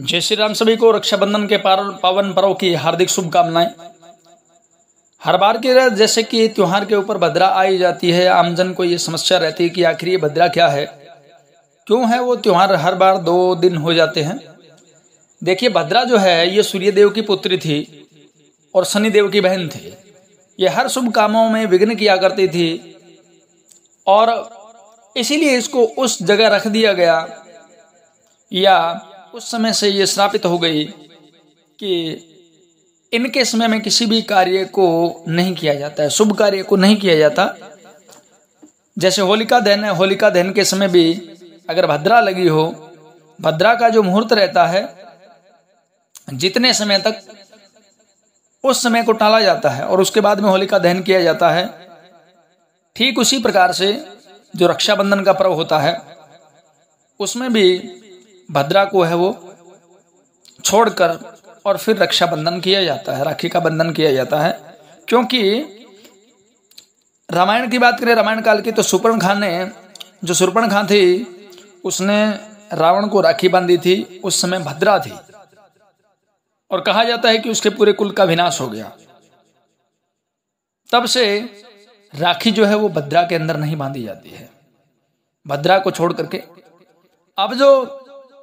जय श्री राम सभी को रक्षाबंधन के पावन पर्व की हार्दिक शुभकामनाएँ। हर बार की जैसे कि त्योहार के ऊपर भद्रा आई जाती है, आमजन को ये समस्या रहती है कि आखिर ये भद्रा क्या है? क्यों है वो त्योहार? हर बार दो दिन हो जाते हैं। देखिए, भद्रा जो है, ये सूर्य देव की पुत्री थी और शनि देव की बहन थी। ये हर शुभ कामों में विघ्न किया करती थी और इसीलिए इसको उस जगह रख दिया गया या उस समय से ये स्थापित हो गई कि इनके समय में किसी भी कार्य को नहीं किया जाता है, शुभ कार्य को नहीं किया जाता। जैसे होलिका दहन है, होलिका दहन के समय भी अगर भद्रा लगी हो, भद्रा का जो मुहूर्त रहता है, जितने समय तक उस समय को टाला जाता है और उसके बाद में होलिका दहन किया जाता है, ठीक उसी प्रकार से जो रक्षाबंधन का पर्व होता है, उसमें भी भद्रा को है वो छोड़कर और फिर रक्षाबंधन किया जाता है, राखी का बंधन किया जाता है। क्योंकि रामायण की बात करें, रामायण काल की तो सुपर्ण खान ने, जो सुपर्ण खान थी, उसने रावण को राखी बांधी थी, उस समय भद्रा थी। और कहा जाता है कि उसके पूरे कुल का विनाश हो गया। तब से राखी जो है वो भद्रा के अंदर नहीं बांधी जाती है। भद्रा को छोड़ करके। अब जो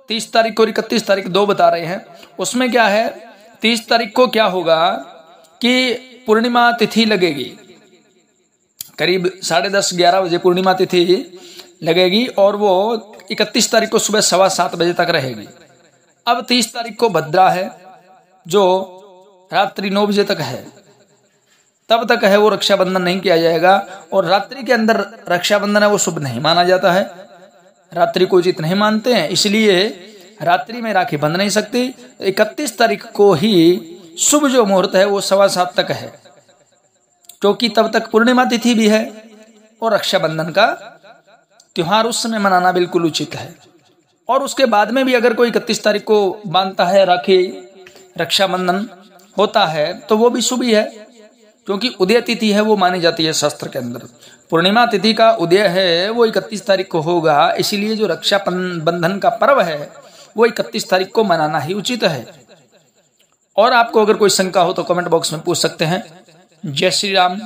तीस तारीख को और इकतीस तारीख दो बता रहे हैं। उसमें क्या है, तीस तारीख को क्या होगा कि पूर्णिमा तिथि लगेगी। करीब साढ़े दस, ग्यारह बजे पूर्णिमा तिथि लगेगी और वो इकतीस तारीख को सुबह सवा सात बजे तक रहेगी। अब तीस तारीख को भद्रा है, जो रात्रि नौ बजे तक है। तब तक है वो रक्षाबंधन नहीं किया जाएगा और रात्रि के अंदर रक्षाबंधन है वो शुभ नहीं माना जाता है। रात्रि को उचित नहीं मानते हैं, इसलिए रात्रि में राखी बंध नहीं सकती। इकतीस तारीख को ही शुभ जो मुहूर्त है, वो सवा सात तक है, क्योंकि तब तक पूर्णिमा तिथि भी है और रक्षाबंधन का त्योहार उस समय मनाना बिल्कुल उचित है। और उसके बाद में भी अगर कोई इकतीस तारीख को बांधता है राखी, रक्षाबंधन होता है तो वो भी शुभ ही है। क्योंकि उदय तिथि है, वो मानी जाती है शास्त्र के अंदर। पूर्णिमा तिथि का उदय है, वो इकतीस तारीख को होगा, इसीलिए जो रक्षा बंधन का पर्व है, वो इकतीस तारीख को मनाना ही उचित है। और आपको अगर कोई शंका हो तो कमेंट बॉक्स में पूछ सकते हैं। जय श्री राम।